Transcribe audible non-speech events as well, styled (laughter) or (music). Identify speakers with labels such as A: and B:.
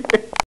A: Yeah. (laughs)